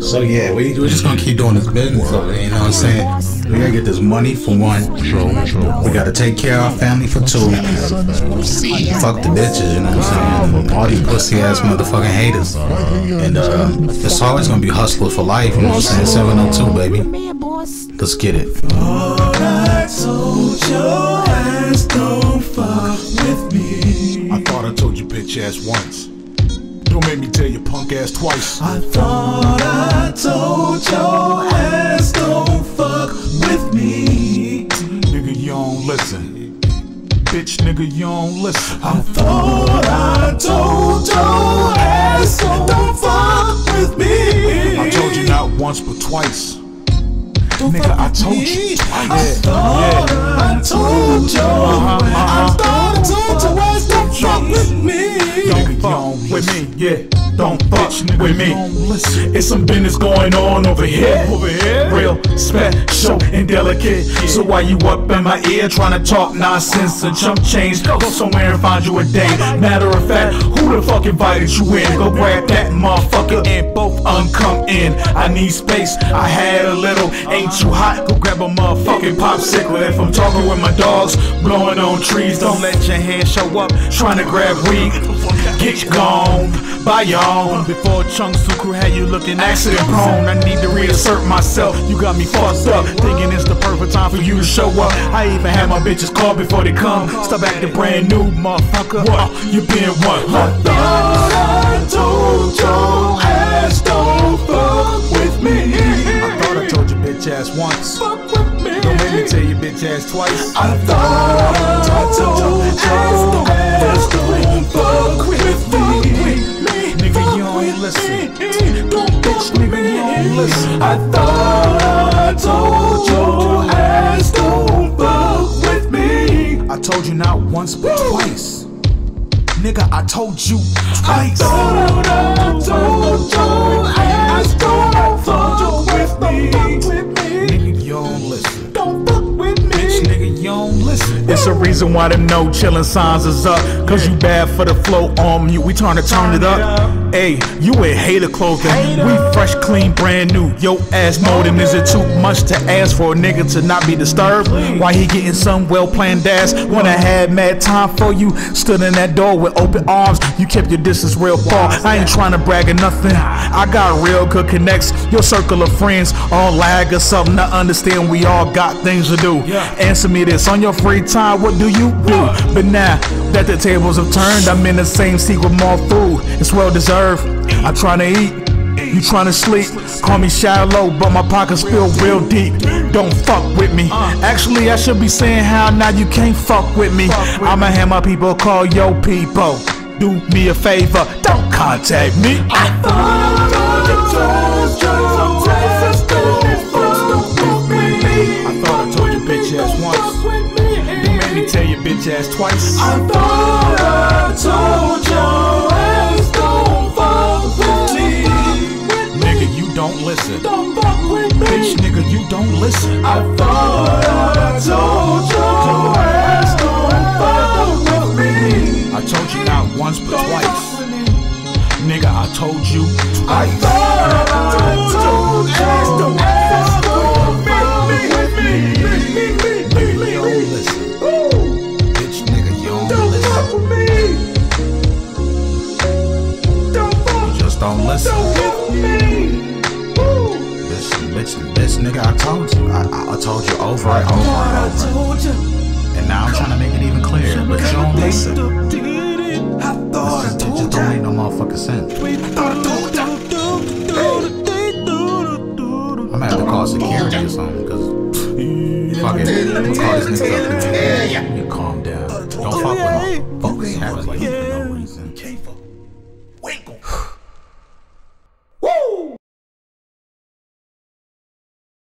So yeah, we we just gonna keep doing this business. You know what I'm saying? We gotta get this money for one. We gotta take care of our family for two. Fuck the bitches, you know what I'm saying? All these pussy ass motherfucking haters. And uh, it's always gonna be hustler for life. You know what I'm saying? 702, baby. Let's get it. Don't fuck with me. I thought I told you bitch ass once. Don't make me tell you punk ass twice. I thought I told your ass don't fuck with me. Nigga, you don't listen. Bitch, nigga, you don't listen. I thought I told your ass don't fuck with me. I told you not once but twice. Don't Nigga, I told me. you I twice. thought I told yeah. Don't fuck Bitch, nigga, with me. It's some business going on over here. Over here? Real special and delicate. So why you up in my ear trying to talk nonsense and chump change? Go somewhere and find you a date. Matter of fact, who the fuck invited you in? Go grab that motherfucker and both uncome in. I need space. I had a little. Ain't you hot? Go grab a motherfucking popsicle. If I'm talking with my dogs, blowing on trees, don't let your hand show up. Trying to grab weed. Get gone by y'all. Before Chunk Soup had you looking accident prone. I need to reassert myself. You got me fucked up. Thinking it's the perfect time for you to show up. I even had my bitches call before they come. Stop acting brand new, motherfucker. What? You been what? Huh? Thought I told your ass don't fuck with me. I thought I told you bitch ass once. Fuck with me. Don't make me tell you bitch ass twice. I thought I told your ass Bitch, nigga, you don't listen. I thought I told your ass don't fuck with me. I told you not once but twice. Nigga, I told you I thought I told your ass don't fuck with me. Nigga, you don't listen. Don't fuck with me. Bitch, nigga, you don't listen. It's a reason why them no chillin' signs is up. Cause you bad for the flow on mute. We tryna turn it up. Hey, you in hater clothing. We fresh, clean, brand new. Yo ass molding. Is it too much to ask for a nigga to not be disturbed? Why he getting some well planned ass? When I had mad time for you, stood in that door with open arms. You kept your distance real far. I ain't trying to brag or nothing. I got real good connects. Your circle of friends all lag or something to understand. We all got things to do. Answer me this on your free time. What do you do? But now that the tables have turned, I'm in the same seat with more food. It's well deserved. I'm trying to eat. You tryna sleep? Call me shallow, but my pockets feel real deep. Don't fuck with me. Actually, I should be saying how now you can't fuck with me. I'ma have my people call yo people. Do me a favor, don't contact me. I thought I twice. I thought I told your ass don't fuck with me. Nigga, you don't listen. Don't fuck with Bitch, nigga, you don't listen. I thought I told your ass don't fuck with me. I told you not once but Don't twice. me. Nigga, I told you I twice. thought I Bitch, bitch, nigga, I told you. I, I, I told you over and over and over. told you. And now I'm trying to make it even clearer, but you don't listen. I thought I told just don't make no motherfucking sense. you. Thought I told you. I'm gonna have to call security or something, cause fuck it. I'm gonna call this nigga up. You calm down. Don't fuck with him. Fuck with him.